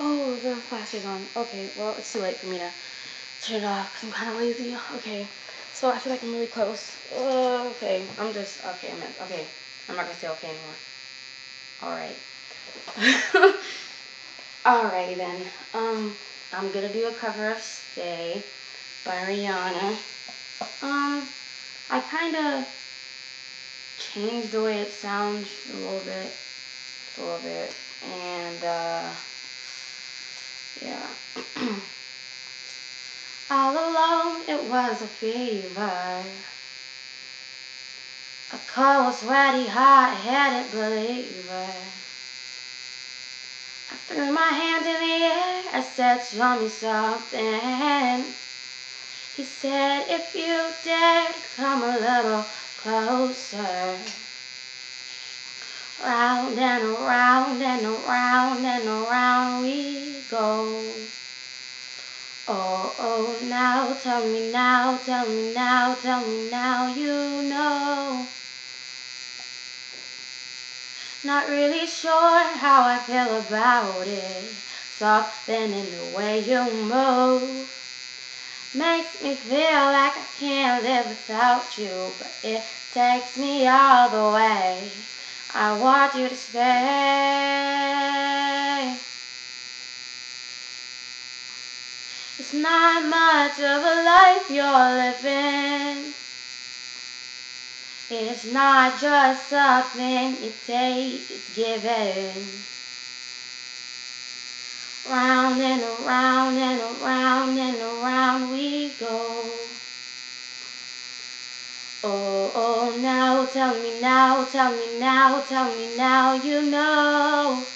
Oh, the flash is on. Okay, well, it's too late for me to turn it off because I'm kind of lazy. Okay, so I feel like I'm really close. Uh, okay, I'm just, okay, I'm okay. I'm not going to say okay anymore. Alright. Alrighty then. Um, I'm going to do a cover of Stay by Rihanna. Um, I kind of changed the way it sounds a little bit. A little bit. And, uh, yeah. All alone, it was a fever. A cold, sweaty, hot-headed believer. I threw my hands in the air. I said, show me something. He said, if you dare come a little closer. Round and around and around and around we go. Oh, oh, now tell me now, tell me now, tell me now you know. Not really sure how I feel about it. Something in the way you move makes me feel like I can't live without you, but it takes me all the way. I want you to stay. It's not much of a life you're living. It's not just something you take, it's given. Round and around and around and around we go. Oh, oh, now tell me now, tell me now, tell me now you know.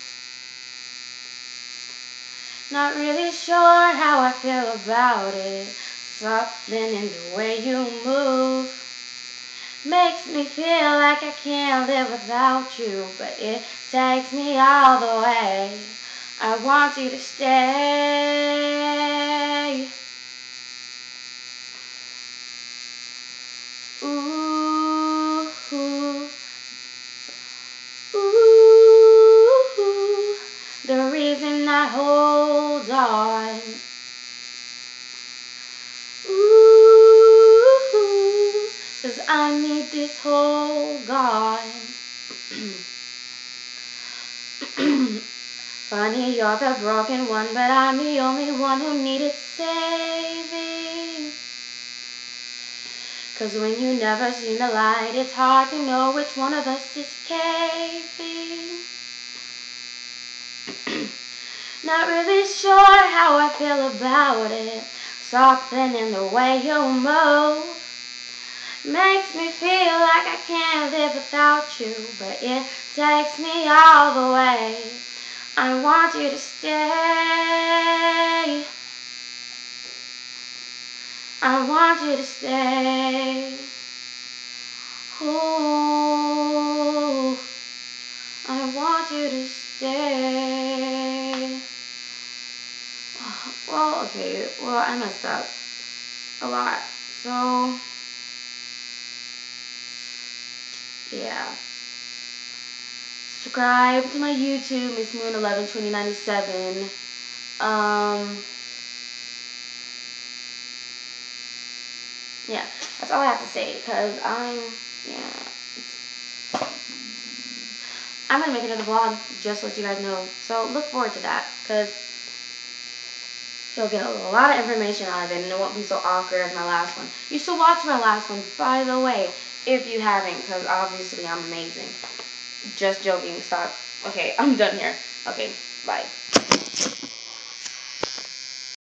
Not really sure how I feel about it. Something in the way you move makes me feel like I can't live without you, but it takes me all the way. I want you to stay. I need this whole gone. Funny, you're the broken one, but I'm the only one who needed saving. Cause when you never seen the light, it's hard to know which one of us is caving. Not really sure how I feel about it. Something in the way you move makes me feel like I can't live without you, but it takes me all the way. I want you to stay. I want you to stay. Oh, I want you to stay. Oh, well, okay, well, I messed up a lot. So, yeah subscribe to my YouTube, Miss Moon 112097. Um, yeah, that's all I have to say because I'm, yeah. I'm to make another vlog just to let you guys know. So look forward to that because you'll get a lot of information out of it and it won't be so awkward as my last one. You should watch my last one, by the way, if you haven't because obviously I'm amazing. Just joking. Stop. Okay, I'm done here. Okay, bye.